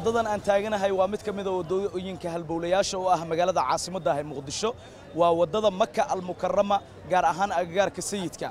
waddadan aan taaganahay waa mid ka mid a waddooyinka halbowlayaasha u ah magaalada caasimadda ah ee muqdisho. Waa waddada maka almukarama gaar ahaan agagaarka sayidka.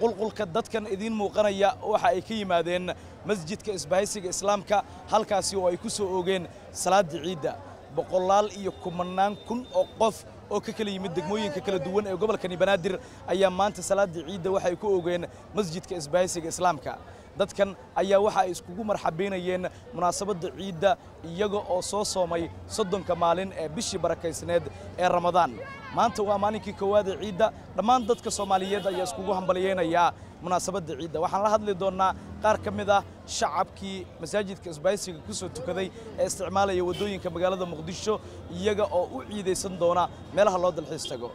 Qulqulka dadkan idiin muuqanaya waxa ay ka yimaadeen masjidka isbahaysiga islaamka halkaasi oo ay ku soo oogeen salaada ciidda. Boqolaal iyo kumannaan kun oo qof oo ka kala yimid degmooyinka kala duwan ee gobolkani banaadir ayaa maanta salaada ciidda waxay ku oogeen masjidka isbahaysiga islaamka dadkan ayaa waxa ay iskugu marxabaynayeen munaasabadda ciidda iyaga oo soo soomay soddonka maalin ee bishii barakaysneed ee ramadaan. Maanta waa maalinkii koowaad ee ciidda. Dhammaan dadka soomaaliyeed ayaa iskugu hambalyeynayaa munaasabadda ciidda. Waxaan la hadli doonnaa qaar ka mid ah shacabkii masaajidka isbahaysiga ku soo tukaday ee isticmaalaya waddooyinka magaalada muqdisho iyaga oo u ciidaysan doona meelaha loo dalxiis tago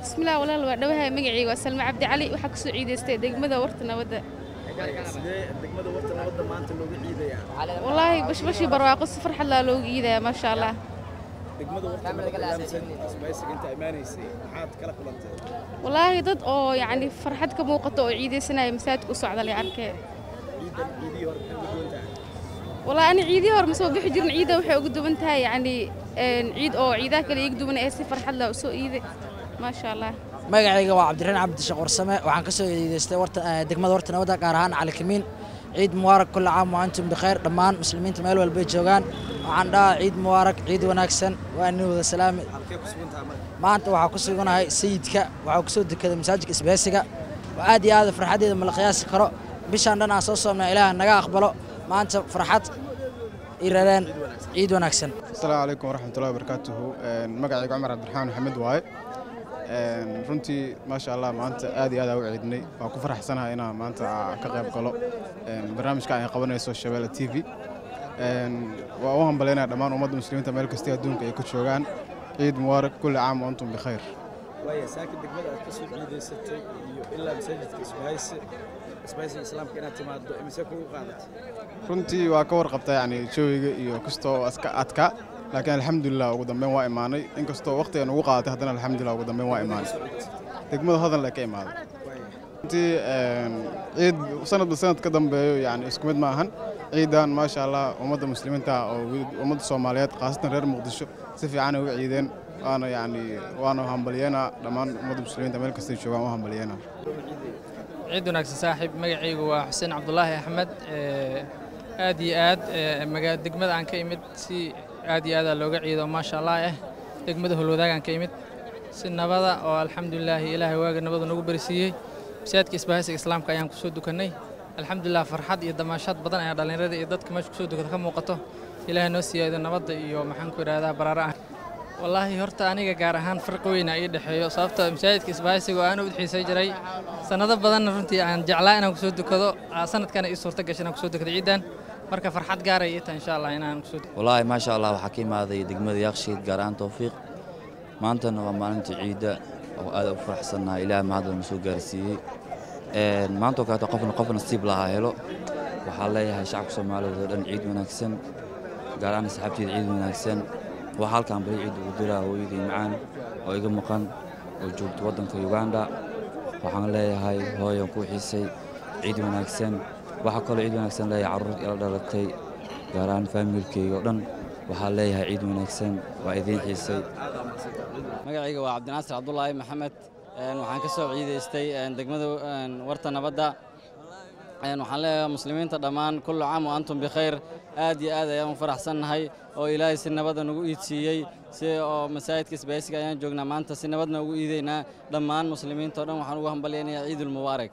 bismillaah walaal waa dhawahay magacayga waa salme cabdi waxaa ku soo ciidaystay degmada warta nabadda wallaahi bashbashii barwaaqo si farxad laa loogu iidaya maasha allah wallaahi dad oo yacni farxad ka muuqato oo ciidaysanaya masaajidka u socda lay arkee. Wallaahi ani ciidihii hore ma soo bixi jirin ciidda waxay uga duwan tahay yacni ciid oo ciidaha kale iga duwan ee si farxad laa u soo iiday maasha allah magacayga waa cabdiraxiin cabdishaaq warsame waxaan ka soo ciidaystay degmada warta nabadda gaar ahaan cali kamiin ciid mubaarak kulla caam wa antum bikhayr dhammaan muslimiinta meel walbay joogaan waxaan dhahaa ciid mubaarak ciid wanaagsan waa nin wada salaami maanta waxaa ku suganahay sayidka waxaa ku soo dekaday masaajidka isbahaysiga oo aad iyo aad farxaddeeda ma la qiyaasi karo bishaan dhan aan soo soomnay ilaah naga aqbalo maanta farxad irareen ciid wanaagsan asalaamu calaykum waraxmatullahi wabarakaatuhu magacayga cumar cabdiraxmaan maxamed waaye runtii maasha allah maanta aad iyo aad aa u ciidnay waan ku faraxsanahay inaan maanta ka qayb galo barnaamijka ay qabanayso shabeelle t v. Waa u hambalaynaya dhammaan ummadda muslimiinta meel kastay adduunka ay ku joogaan. Ciid mubaarak kulli caam wa antum bikhayr. Saaka degmada aad ka soo ciidaysatay iyo ilaa masaajidka qaadatay runtii waa ka warqabta yacni jawiga iyo kastoo adka laakiin alxamdulilah ugu dambeyn waa imaanay. Inkastoo waqtigan ugu qaadatay haddana alxamdulilah ugu dambeyn waa imaanay. Degmada hodan le ka imaaday runtii ciid sanadba sanad ka dambeeyo yani isku mid ma ahan. Ciidan maasha allah ummadda muslimiinta oo ummadda soomaaliyeed khaasatan reer muqdisho si fiicanay u ciideen. Waana yani waana hambalyeena dhammaan ummadda muslimiinta meel kastay joogaan u hambalyeena. Ciid wanaagsan saaxiib magacaygu waa xuseen cabdulaahi axmed. Aad iyo aad degmada aan ka imid si aad iyo aadaa looga ciido maasha allah ah degmada holwadaagaan ka imid si nabada oo alxamdulilaahi ilaahay waaga nabadu nagu berisiiyey masaajidka isbahaysiga islaamka ayaan ku soo dukannay. Alxamdulilah farxad iyo damaashaad badan ayaa dhallinyarada iyo dadka meesha ku soo dukata ka muuqato. Ilaahay noo siyaado nabadda iyo maxaan ku idhahdaa baraara ah wallaahi horta aniga gaar ahaan farqi weyna ii dhexeeyo sababta masaajidka isbahaysiga oo aan u xiisay jiray sannado badanna runtii aan jeclaa inaan ku soo dukado sanadkana ii suurta gashay inaan ku soo dukado ciidan marka farxad gaaray ii tahay insha allah inaan kusoo wallaahi maasha allah waxaa ka imaaday degmada yaaqshiid gaar ahaan towfiiq maantana waa maalinta ciidda oo aad u faraxsannahay ilaah mahadda na soo gaarsiiyey maantoo kaleeto qofna qof nasiib lahaa helo waxaa leeyahay shacabka soomaaliyeed oo dhan ciid wanaagsan gaar ahaan asxaabteeda ciid wanaagsan waxaa halkaan bari ciid ugu diraa hooyadii macaan oo iga maqan oo joogto waddanka uganda waxaan leeyahay hooyan ku xiisay ciid wanaagsan waxaa kaloo ciid wanaagsan leeyahay carruurta ila dhalatay gaar ahaan faamilkeyga oo dhan waxaa leeyahay ciid wanaagsan waa idiin xiisay. Magacayga waa cabdinaasir cabdulaahi maxamed. Waxaan ka soo ciidaystay degmada warta nabadda. Waxaan leeyahay muslimiinta dhammaan kullu caam wa antum bikhayr aad iyo aad ayaan u faraxsannahay oo ilaahay si nabadda nagu iidsiiyey si oo masaajidka isbahaysiga ayaan joognaa. Maanta si nabadna ugu iidaynaa dhammaan muslimiinta o dhan waxaan ugu hambalyaynayaa ciidulmubaarak